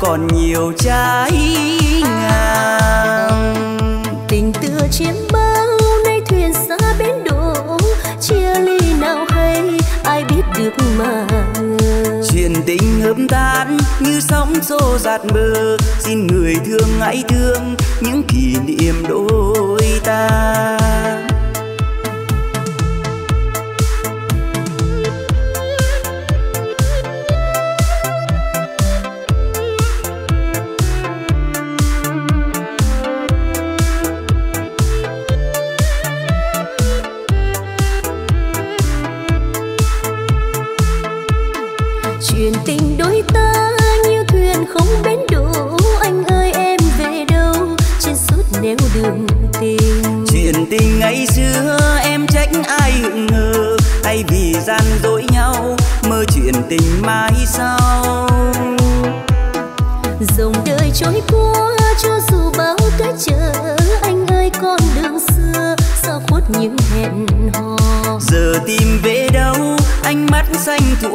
còn nhiều trái ngang. Tình tựa chiếm bao nay thuyền xa bến đỗ chia ly nào hay ai biết được mà. Chuyện tình hợp tan như sóng xô dạt bờ xin người thương hãy thương những kỷ niệm đôi ta.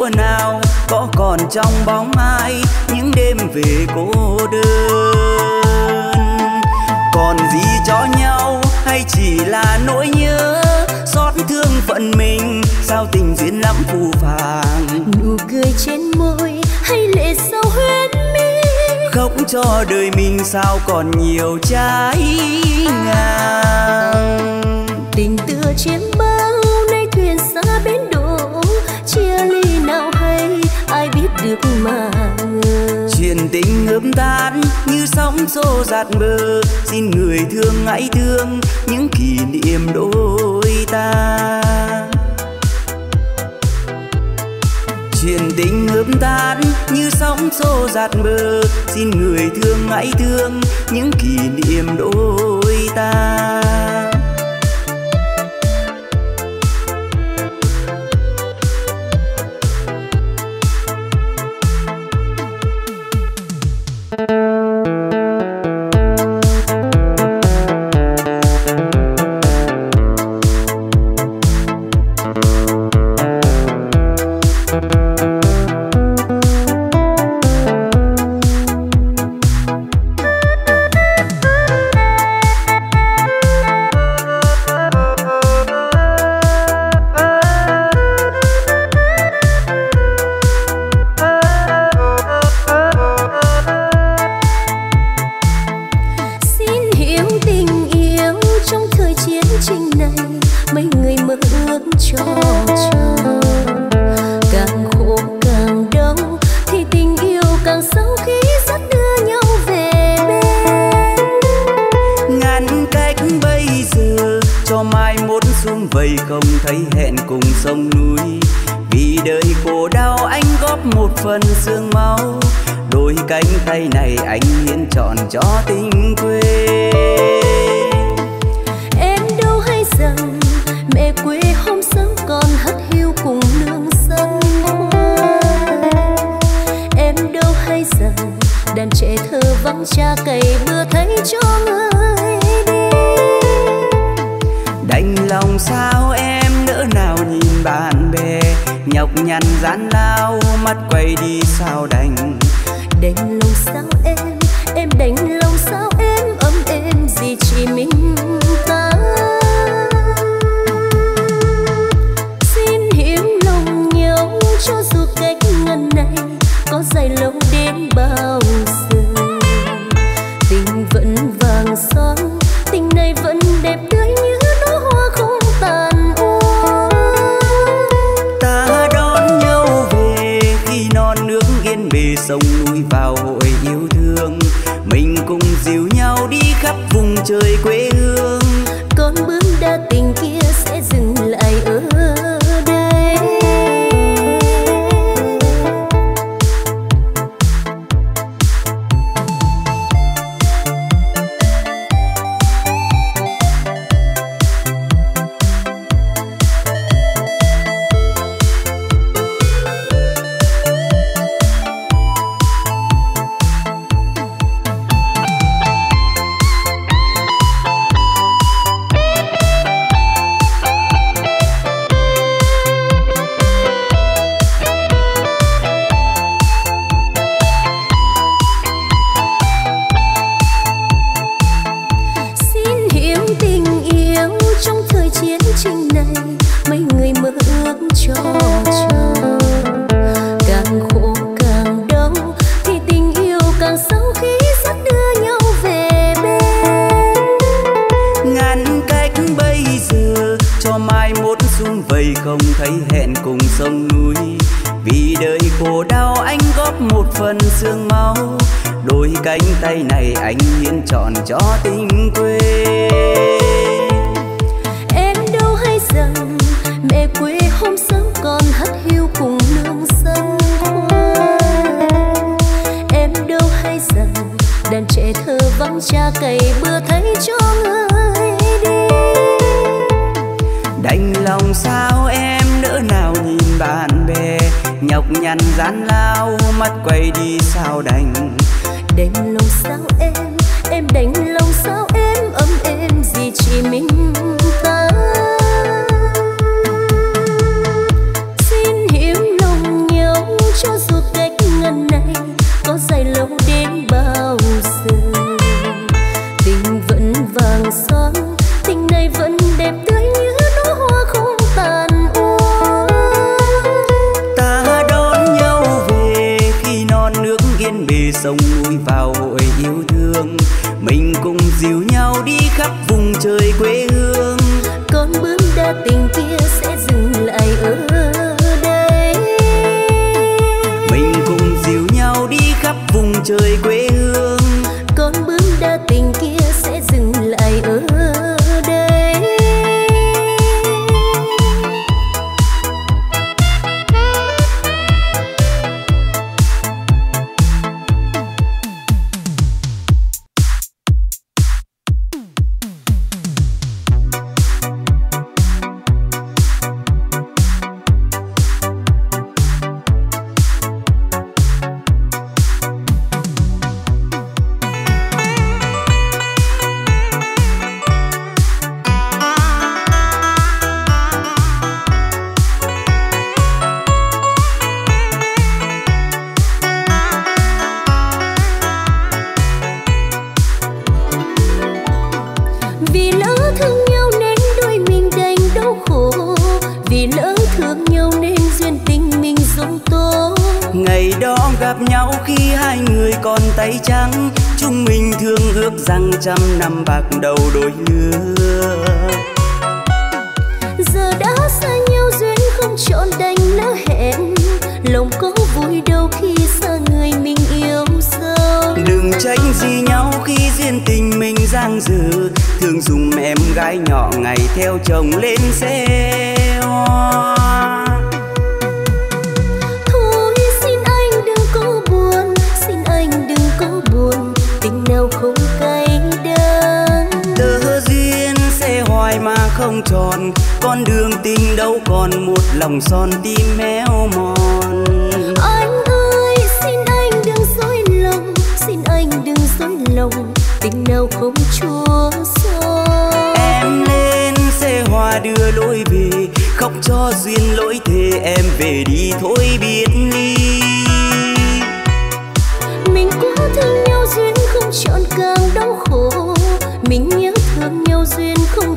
lúa nào có còn trong bóng ai những đêm về cô đơn? Còn gì cho nhau hay chỉ là nỗi nhớ? Xót thương phận mình sao tình duyên lắm phù phàng? Nụ cười trên môi hay lệ sâu huyết mi? Khóc cho đời mình sao còn nhiều trái ngang? Tình tựa trên bờ nước mà chuyện tình ngớm tan như sóng xô giạt bờ. Xin người thương hãy thương những kỷ niệm đôi ta. Chuyện tình ngớm tan như sóng xô giạt bờ. Xin người thương hãy thương những kỷ niệm đôi ta. sông núi vào hội yêu thương. Mình cùng dìu nhau đi khắp vùng trời quê hương. Con bướm đa tình kia sẽ dừng lại ở đây. Mình cùng dìu nhau đi khắp vùng trời quê hương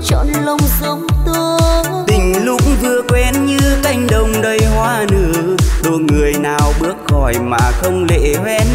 trọn lòng giống tôi tình lúc vừa quen như cánh đồng đầy hoa nở đồ người nào bước khỏi mà không lệ hoen.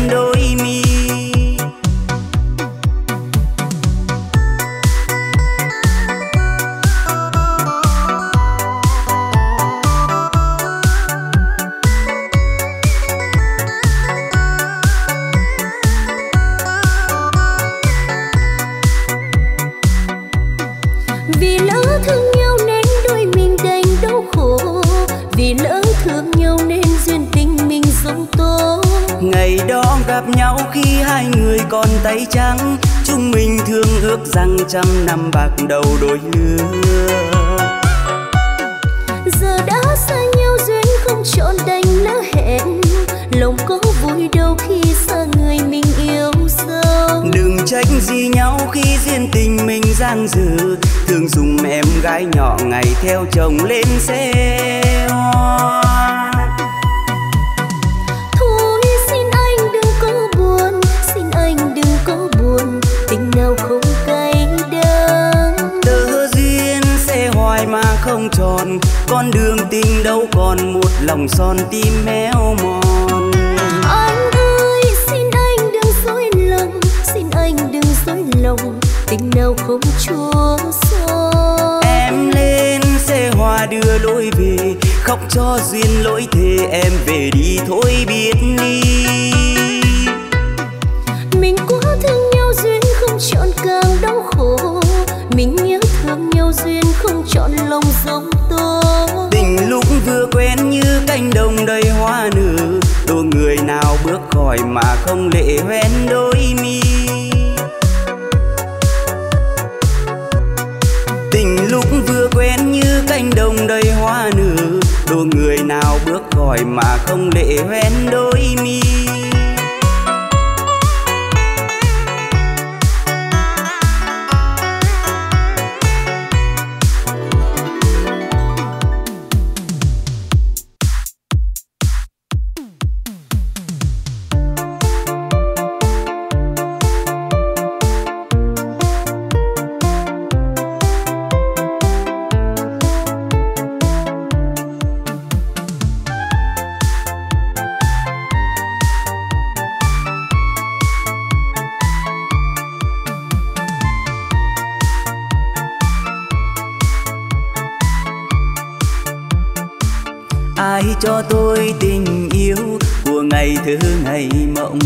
Của ngày mộng.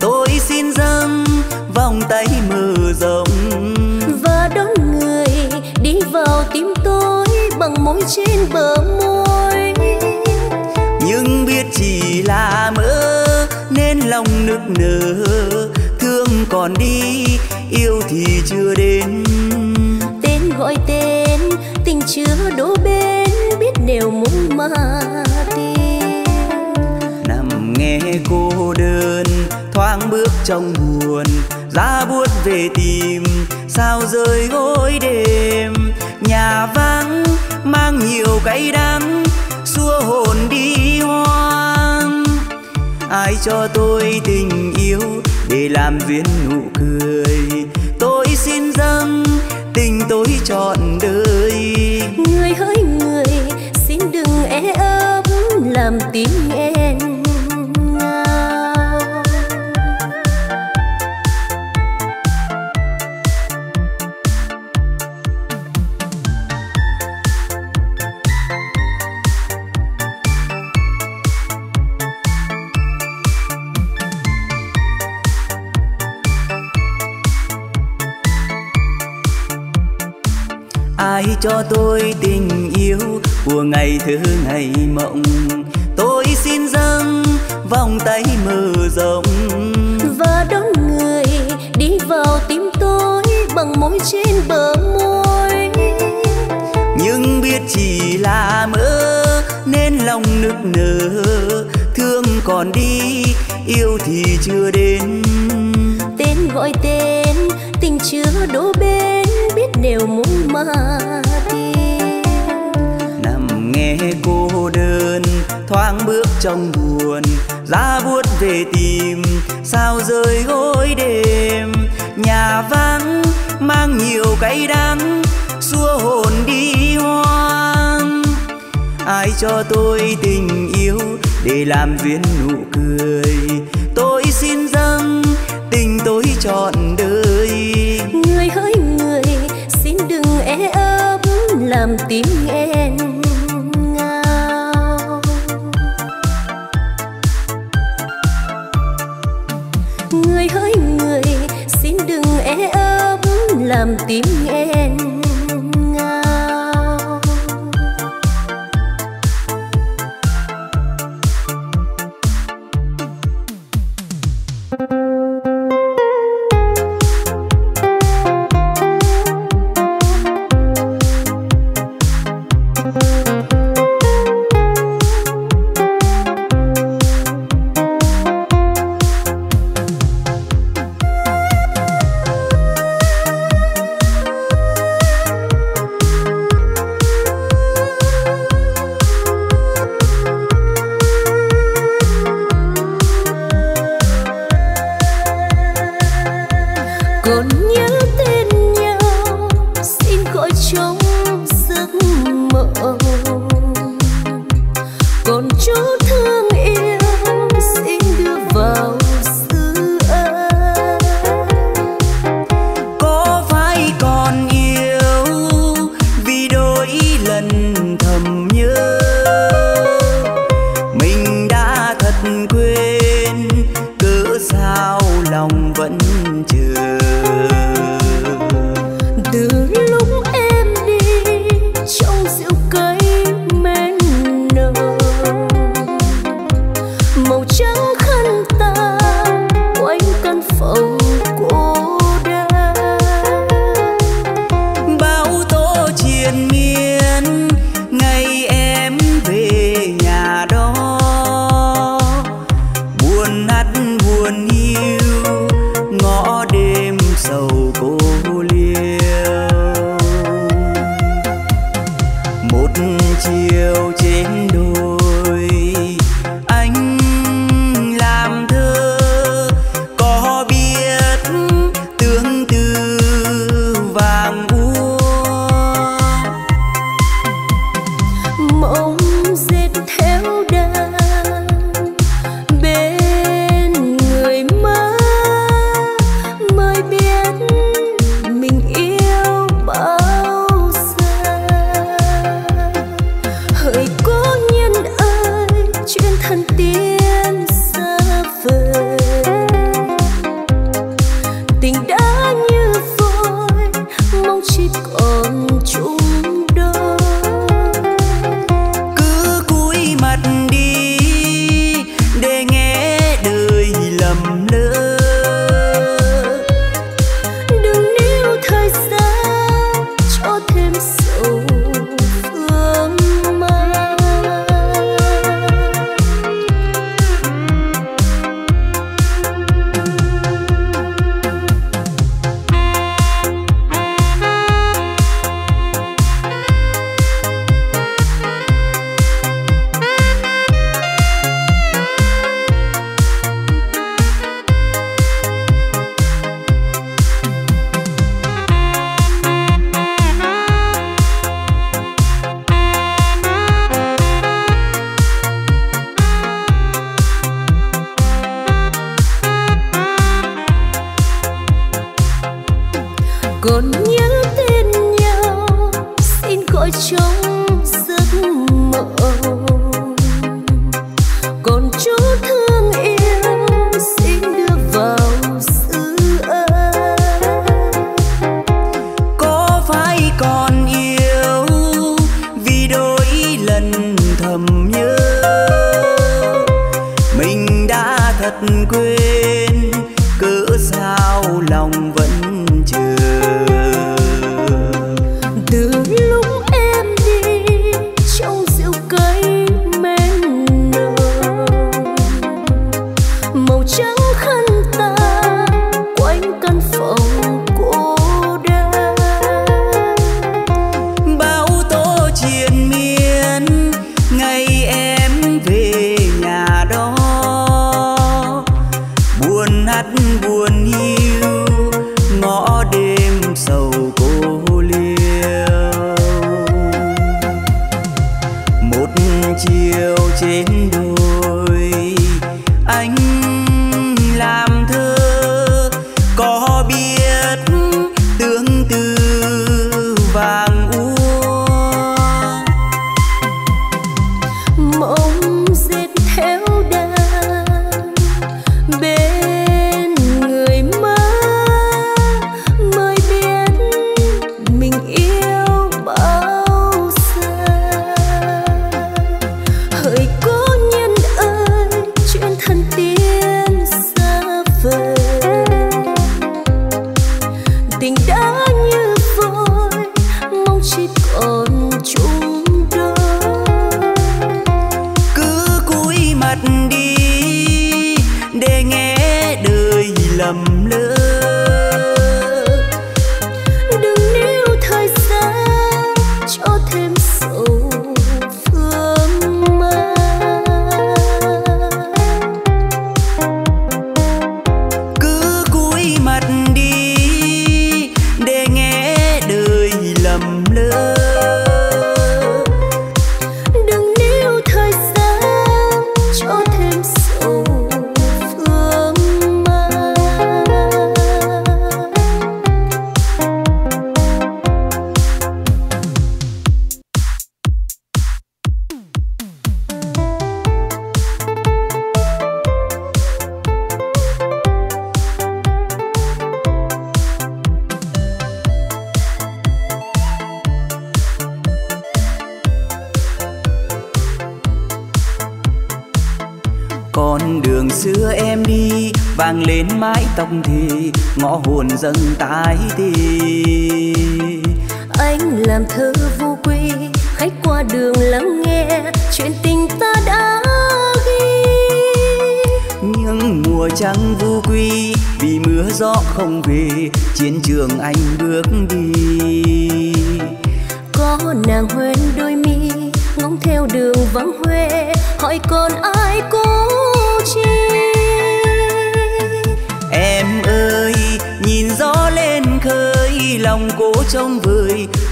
Tôi xin dâng vòng tay mơ rộng. Và đón người đi vào tim tôi bằng môi trên bờ môi. Nhưng biết chỉ là mơ nên lòng nức nở. Thương còn đi yêu thì chưa đến. Tên gọi tên tình chưa đổ bên biết đều muốn mà trong buồn ra buốt về tìm, sao rơi gối đêm. Nhà vắng, mang nhiều cay đắng, xua hồn đi hoang. Ai cho tôi tình yêu để làm duyên nụ cười? Tôi xin dâng tình tôi cho cho tôi tình yêu của ngày thơ ngày mộng. Tôi xin dâng vòng tay mơ rộng. Và đón người đi vào tim tôi bằng môi trên bờ môi. Nhưng biết chỉ là mơ nên lòng nức nở. Thương còn đi yêu thì chưa đến. Tên gọi tên tình chưa đổ bên biết đều muốn mà trong buồn ra buốt về tìm, sao rơi gối đêm. Nhà vắng, mang nhiều cay đắng, xua hồn đi hoang. Ai cho tôi tình yêu để làm duyên nụ cười? Tôi xin dâng tình tôi trọn đời. Người hỡi người, xin đừng e ấp, làm tim em. Tim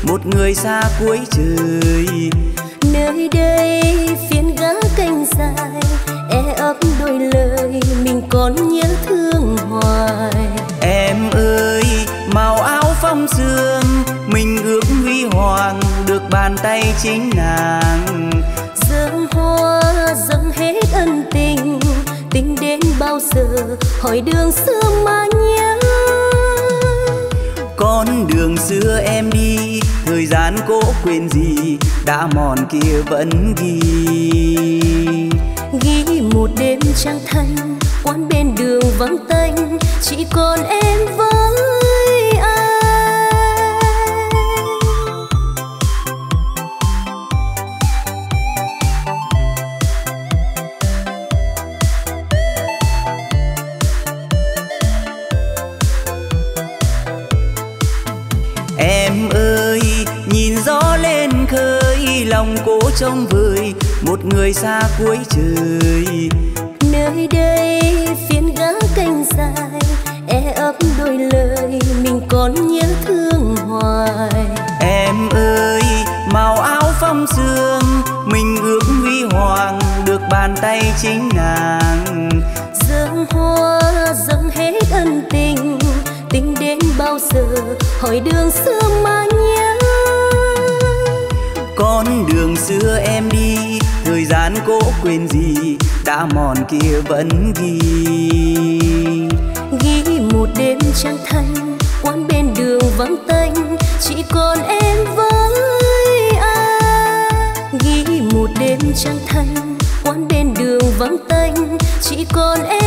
một người xa cuối trời. Nơi đây phiến gã canh dài e ấp đôi lời mình còn nhớ thương hoài. Em ơi màu áo phong sương mình ước huy hoàng được bàn tay chính nàng. Dâng hoa dâng hết ân tình tình đến bao giờ hỏi đường xưa mà nhớ con đường xưa em đi. Thời gian cố quên gì, đã mòn kia vẫn ghi. Ghi một đêm trăng thanh, quán bên đường vắng tênh chỉ còn em với cố trông vơi một người xa cuối trời. Nơi đây phiến gã canh dài e ấp đôi lời mình còn nhớ thương hoài. Em ơi màu áo phong sương mình ước huy hoàng được bàn tay chính nàng. Dâng hoa dâng hết ân tình tình đến bao giờ hỏi đường xưa mà nhớ con đường xưa em đi. Thời gian cố quên gì, đã mòn kia vẫn ghi. Ghi một đêm trăng thanh quán bên đường vắng tênh chỉ còn em với anh ghi một đêm trăng thanh quán bên đường vắng tênh chỉ còn em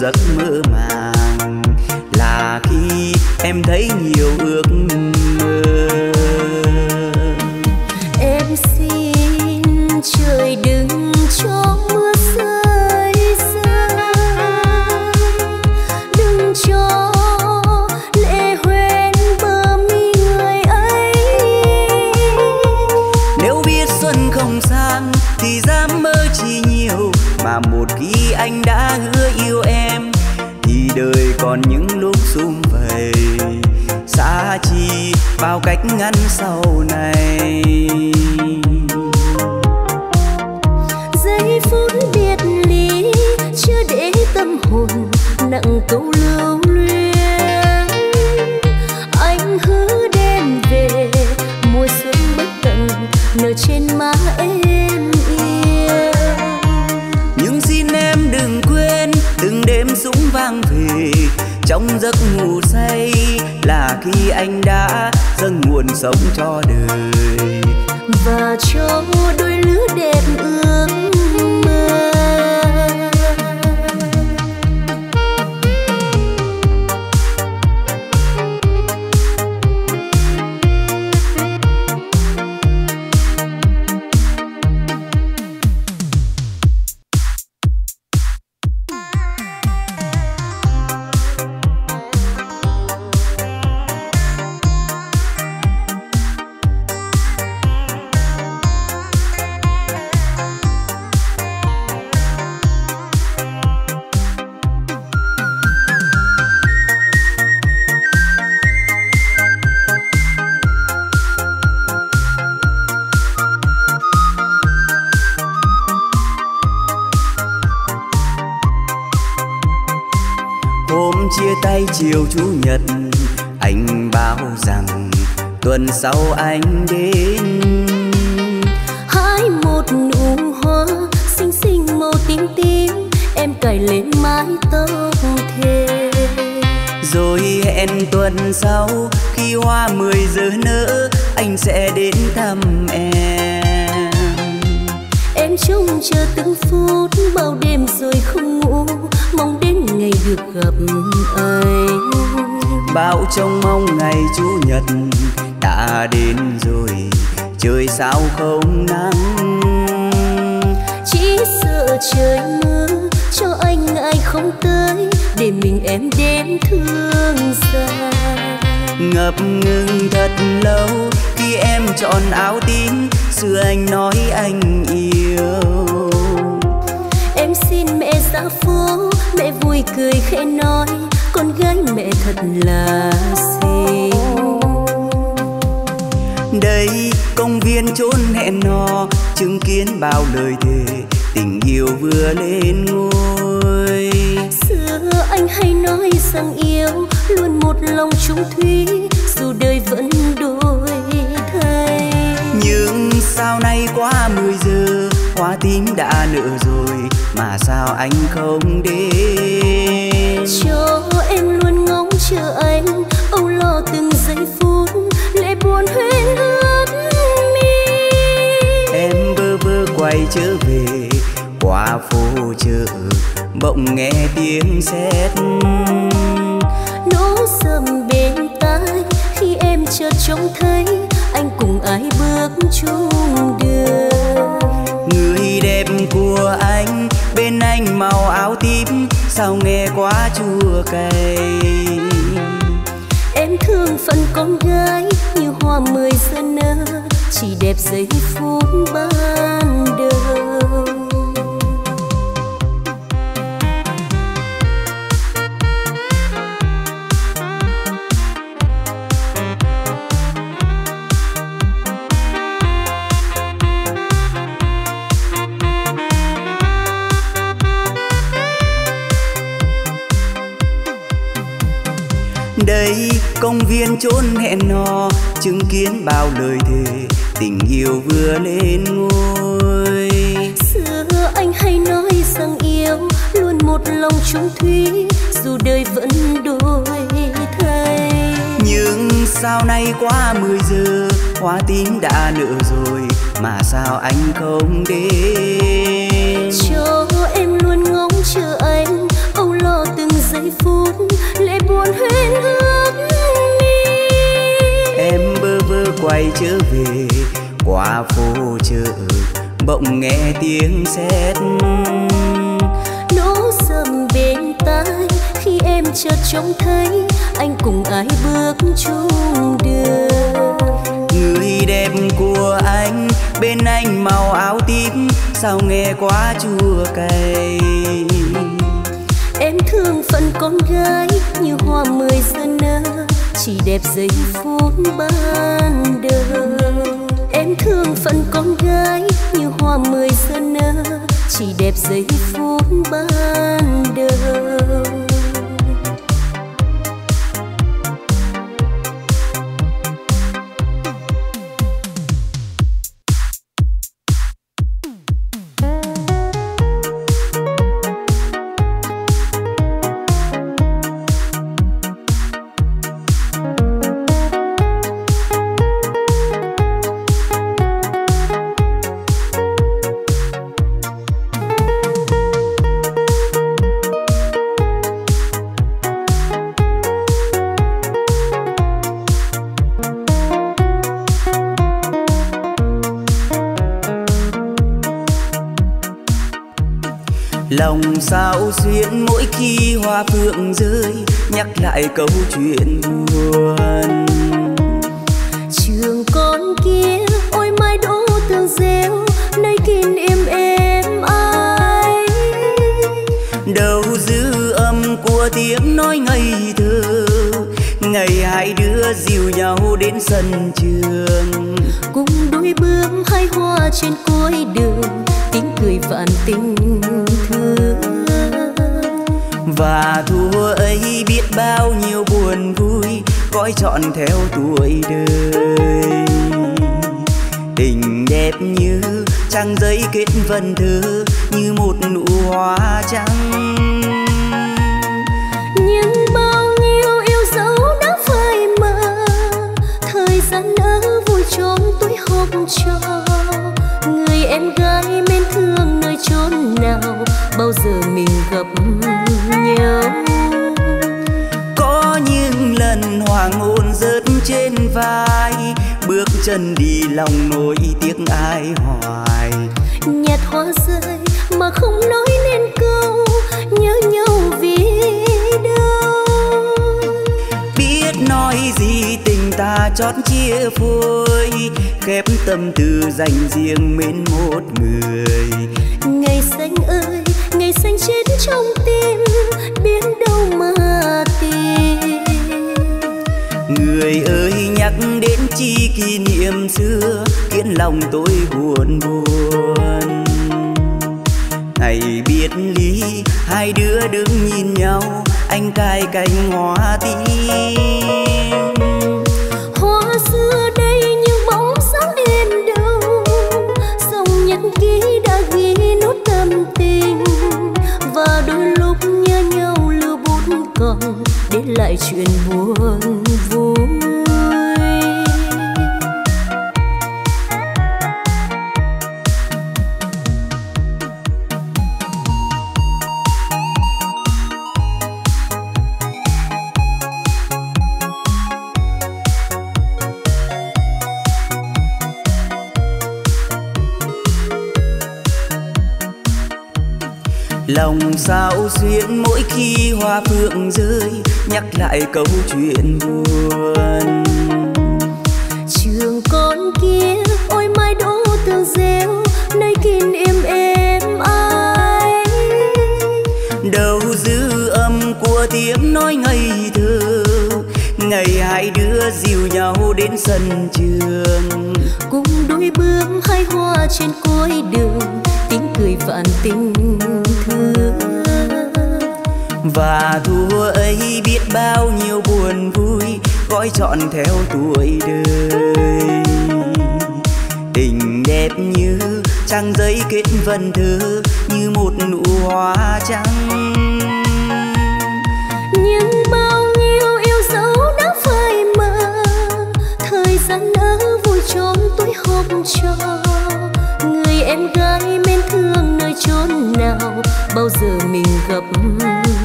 giấc mơ sau anh đến. Hái một nụ hoa xinh xinh màu tím tím em cài lên mái tóc thề. Rồi hẹn tuần sau khi hoa mười giờ nở anh sẽ đến thăm em. Em trông chờ từng phút bao đêm rồi không ngủ mong đến ngày được gặp anh. Bao trông mong ngày chủ nhật đã đến rồi trời sao không nắng? Chỉ sợ trời mưa cho anh ngại không tới để mình em đến thương xa ngập ngừng thật lâu khi em chọn áo tím xưa anh nói anh yêu. Em xin mẹ ra phố mẹ vui cười khẽ nói con gái mẹ thật là xinh đây công viên chốn hẹn hò chứng kiến bao lời thề tình yêu vừa lên ngôi. Xưa anh hay nói rằng yêu luôn một lòng trung thủy dù đời vẫn đổi thay. Nhưng sao nay quá mười giờ hoa tím đã nở rồi mà sao anh không đến? Cho em luôn ngóng chờ anh âu lo từng giây phút phố chợ bỗng nghe tiếng sét. Nỗ sầm bên tai khi em chợt trông thấy anh cùng ai bước chung đường? Người đẹp của anh bên anh màu áo tím sao nghe quá chua cay? Em thương phận con gái như hoa mười giờ nở chỉ đẹp giây phút ban viên chốn hẹn hò chứng kiến bao lời thề tình yêu vừa lên ngôi. Xưa anh hay nói rằng yêu luôn một lòng trung thủy dù đời vẫn đổi thay. Nhưng sao nay qua mười giờ hoa tím đã nở rồi mà sao anh không đến? Cho em luôn ngóng chờ anh âu lo từng giây phút lệ buồn huyên ước quay trở về. Qua phố chợ bỗng nghe tiếng sét. Nổ sầm bên tai khi em chợt trông thấy anh cùng ai bước chung đường. Người đẹp của anh bên anh màu áo tím sao nghe quá chua cay? Em thương phận con gái như hoa mười giờ nở chỉ đẹp giây phút ban đầu. Em thương phận con gái như hoa mười giờ nở chỉ đẹp giây phút ban đầu. Lòng sao xuyên mỗi khi hoa phượng rơi nhắc lại câu chuyện buồn. Trường con kia ôi mai đỗ tường rêu nơi kín im êm ai. Đâu dư âm của tiếng nói ngây thơ ngày hai đứa dìu nhau đến sân trường. Cùng đôi bước hai hoa trên cuối đường tiếng cười vạn tình và thua ấy biết bao nhiêu buồn vui gói trọn theo tuổi đời. Tình đẹp như trang giấy kết vần thơ, như một nụ hoa trắng. Nhưng bao nhiêu yêu dấu đã phai mờ, thời gian đã vui trốn tuổi học trò. Người em gái mến thương nơi chốn nào, bao giờ mình gặp nhau có những lần hoàng hôn rớt trên vai bước chân đi lòng nỗi tiếc ai hoài. Nhạt hoa rơi mà không nói nên câu nhớ nhau vì đâu? Biết nói gì tình ta chót chia phôi khép tâm tư dành riêng mến một người. Ngày xanh ơi ngày xanh chết trong tim mà tìm. Người ơi, nhắc đến chi kỷ niệm xưa, khiến lòng tôi buồn buồn. Ngày biệt ly hai đứa đứng nhìn nhau, anh cài cành hoa tím. Lòng sao xuyên mỗi khi hoa phượng rơi nhắc lại câu chuyện buồn. Trường con kia ôi mai đỗ tường rêu nơi kín im êm ai. Đâu dư âm của tiếng nói ngây thơ ngày hai đứa dìu nhau đến sân trường. Cùng đôi bước hai hoa trên cuối đường tiếng cười vạn tình và thua ấy biết bao nhiêu buồn vui, gói trọn theo tuổi đời. Tình đẹp như trang giấy kết vần thơ, như một nụ hoa trắng. Nhưng bao nhiêu yêu dấu đã phai mờ, thời gian đã vui trốn tuổi hôm cho người em gái mến thương nơi chốn nào bao giờ mình gặp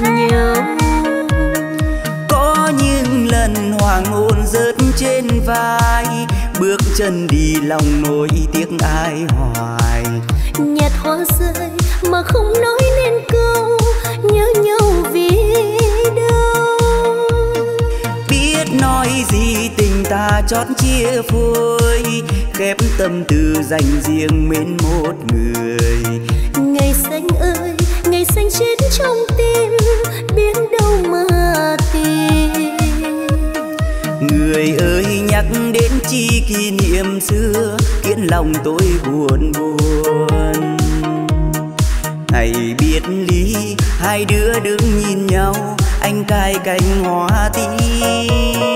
nhau? Có những lần hoàng hôn rớt trên vai bước chân đi lòng nỗi tiếc ai hoài. Nhạt hoa rơi mà không nói nên câu nhớ nhau vì đâu? Biết nói gì tình ta chót chia phôi khép tâm tư dành riêng mến một người. Ngày xanh ơi trong tim, biết đâu mà tìm. Người ơi, nhắc đến chi kỷ niệm xưa, khiến lòng tôi buồn buồn. Ngày biệt ly hai đứa đứng nhìn nhau, anh cài cành hoa tím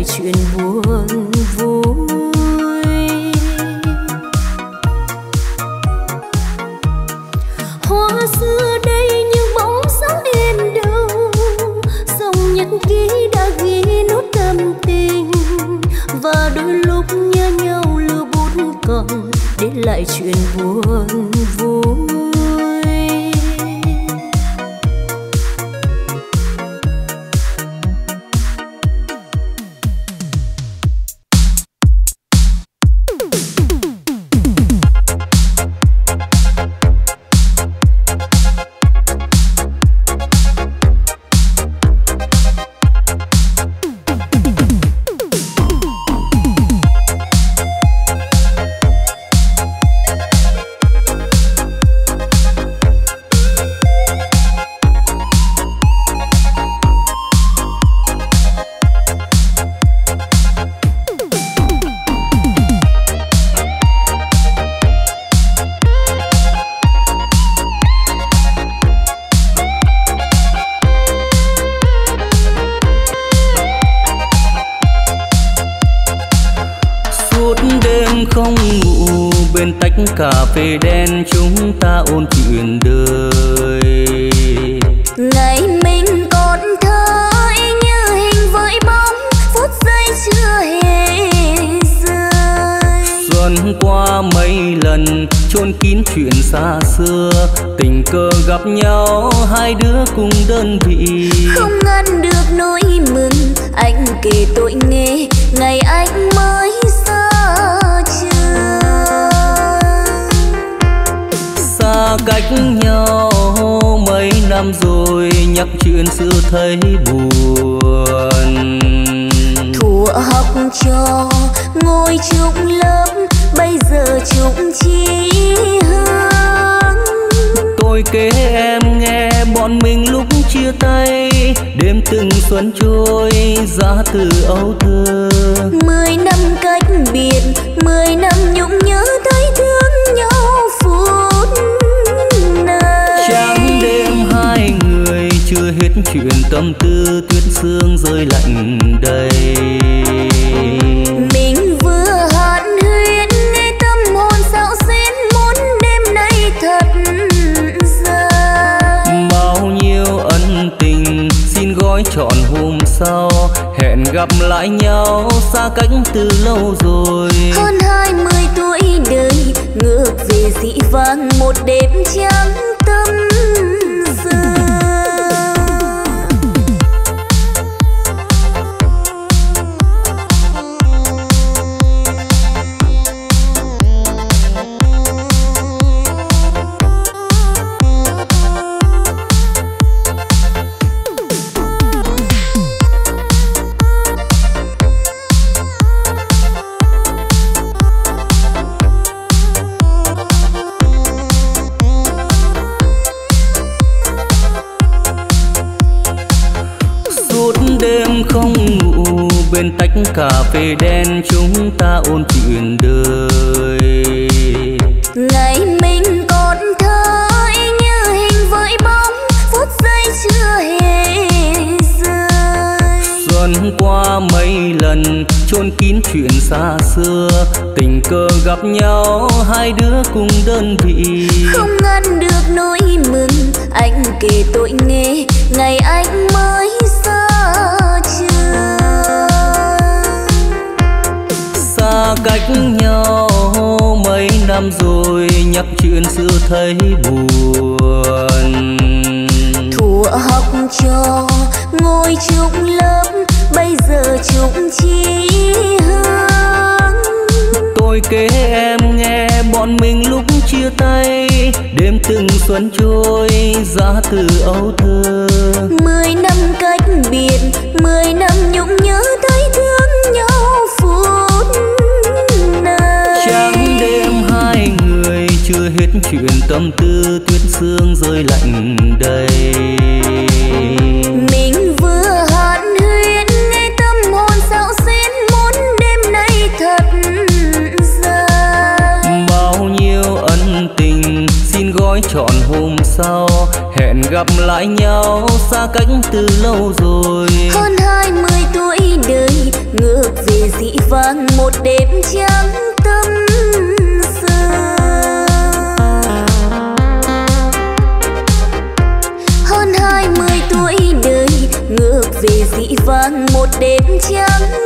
lại chuyện buồn vui. Hoa xưa đây như bóng sáng em đâu dòng nhật ký đã ghi nốt tâm tình. Và đôi lúc nhớ nhau lưu bút còn để lại chuyện buồn vui. Vàng một đêm trắng phê đen chúng ta ôn chuyện đời. Ngày mình còn thơ như hình với bóng phút giây chưa hề rơi. Xuân qua mấy lần chôn kín chuyện xa xưa tình cờ gặp nhau hai đứa cùng đơn vị thấy buồn. Thuở học trò ngồi chung lớp bây giờ chung chi hướng. Tôi kể em nghe bọn mình lúc chia tay đêm từng xuân trôi ra từ âu thơ. Mười năm chuyện tâm tư tuyết sương rơi lạnh đầy. Mình vừa hạn huyên nghe tâm hồn sao xuyên muốn đêm nay thật dài bao nhiêu ân tình xin gói trọn hôm sau hẹn gặp lại nhau xa cách từ lâu rồi. Hơn hai mươi tuổi đời ngược về dị vang một đêm trắng về một đêm trắng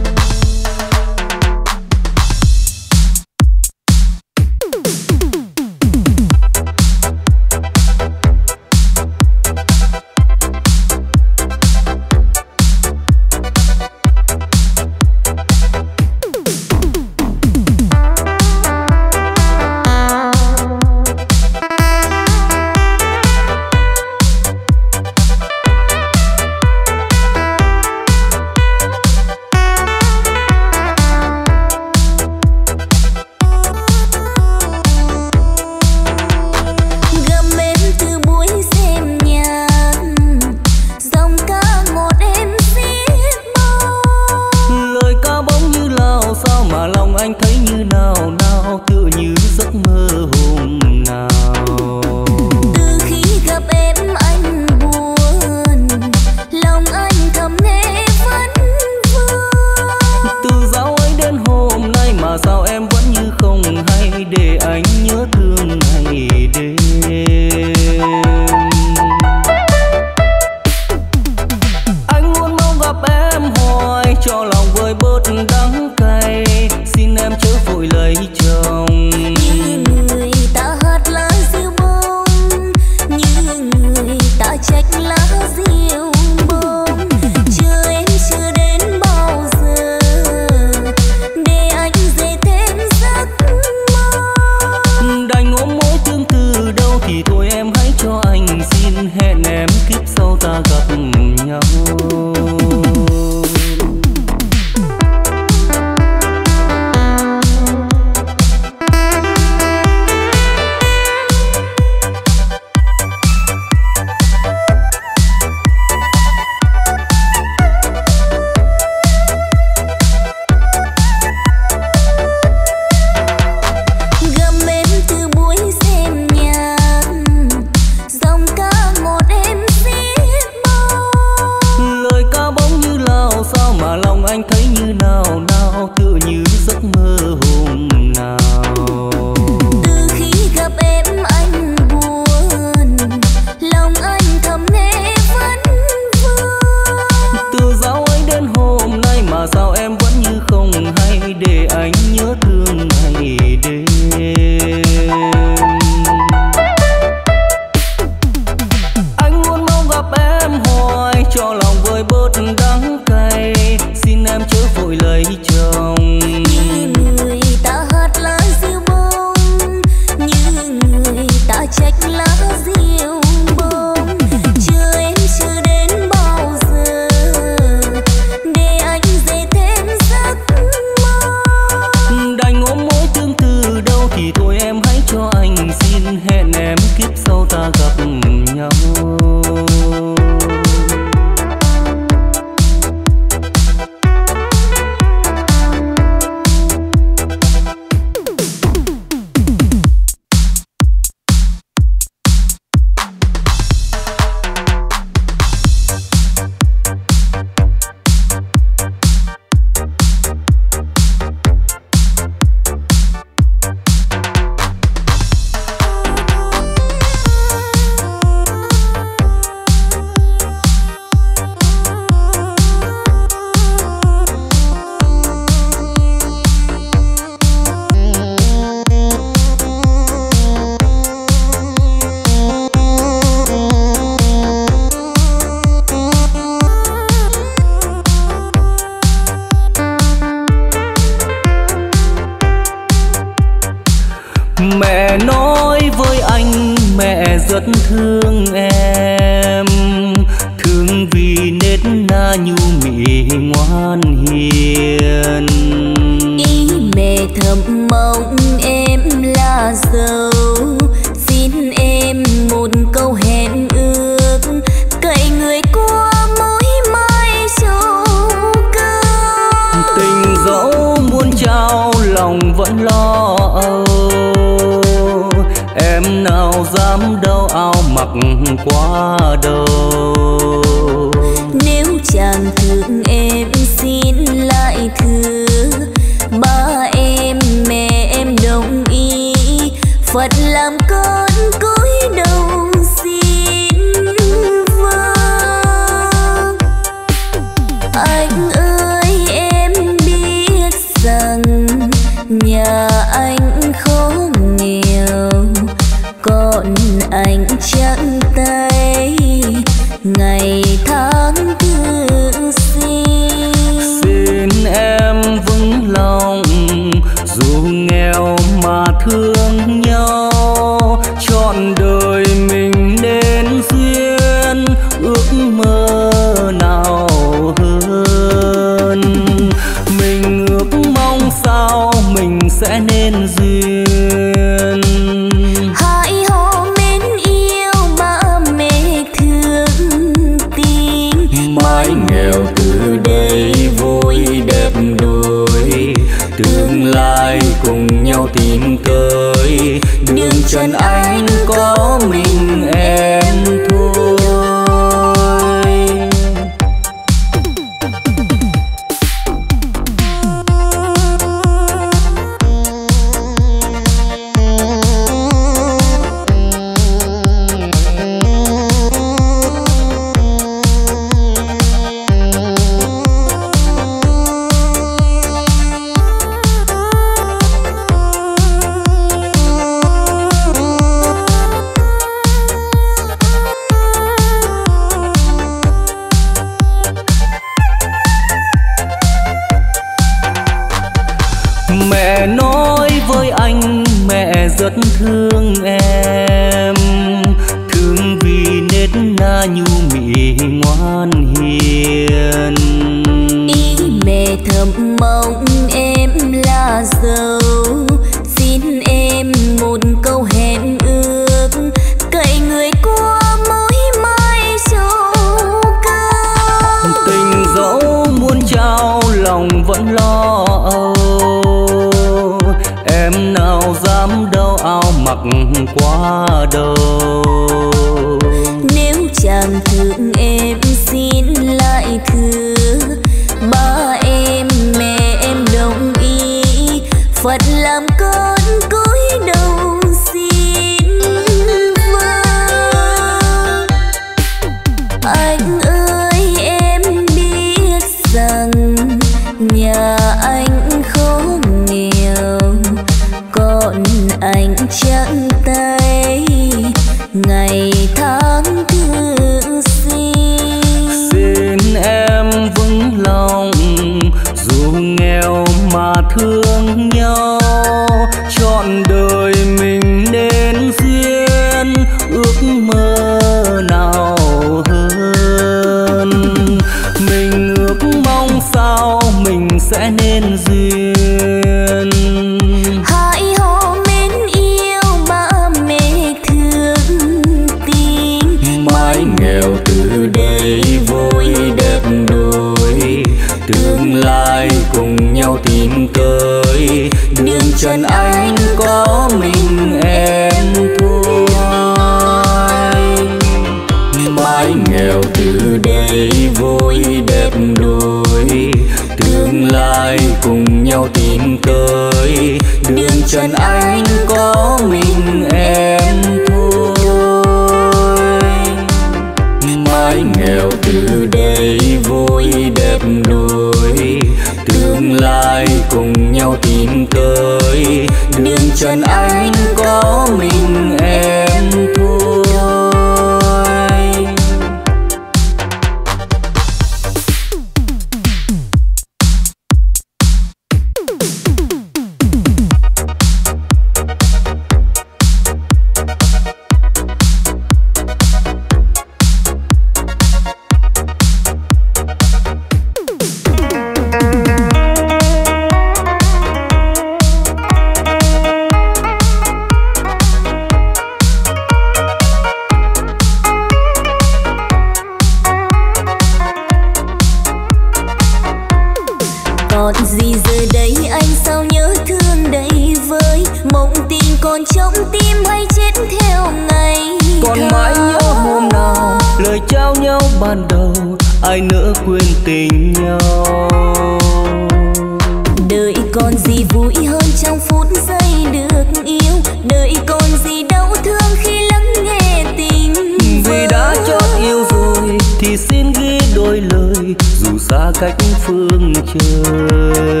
xa cách phương trời.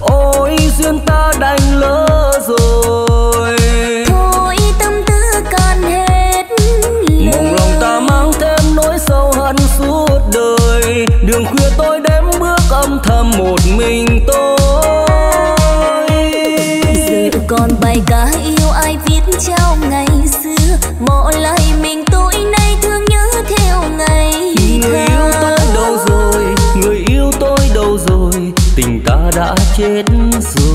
Ôi duyên ta đành lỡ rồi. Thôi tâm tư còn hết lời. mong lòng ta mang thêm nỗi sâu hận suốt đời. Đường khuya tôi đếm bước âm thầm một mình tôi. Giờ còn bài ca yêu ai viết trao ngày chết rồi.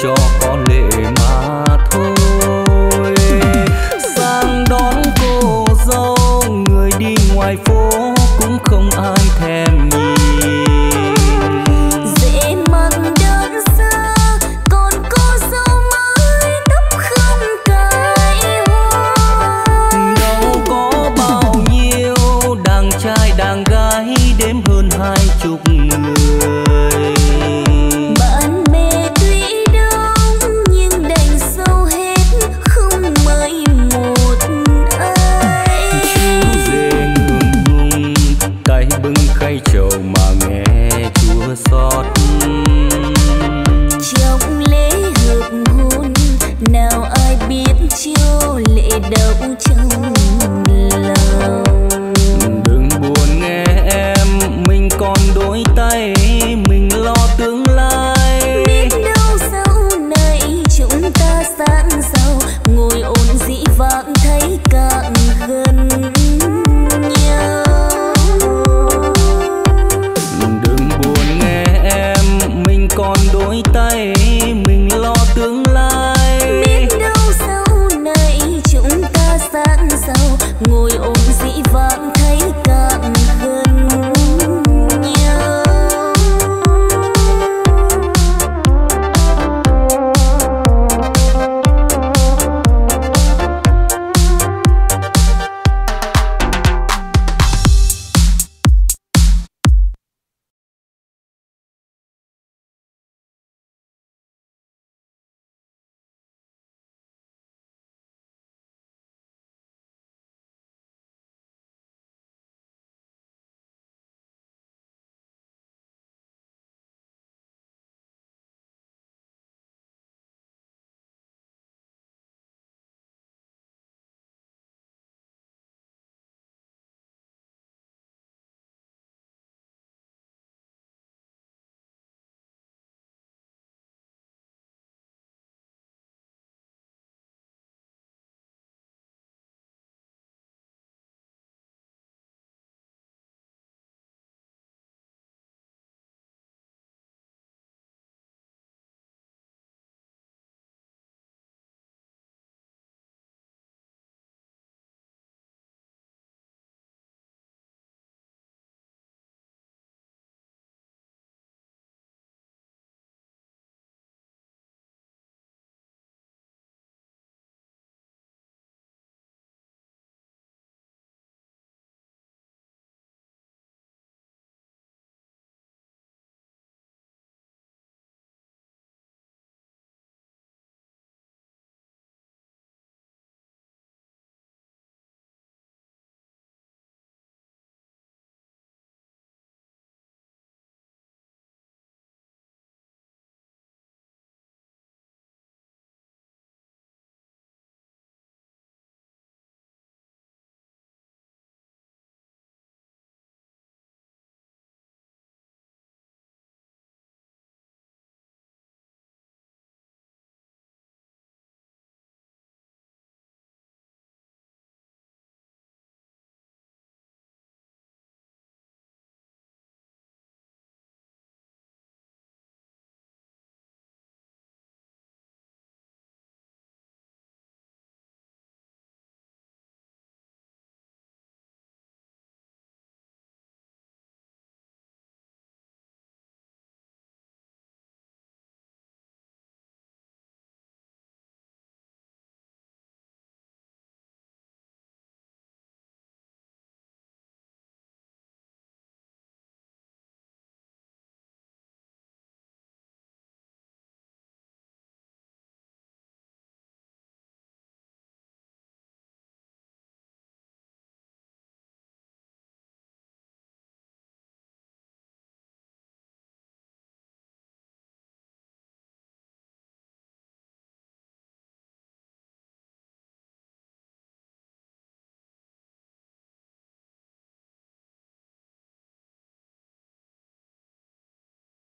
Vãng thấy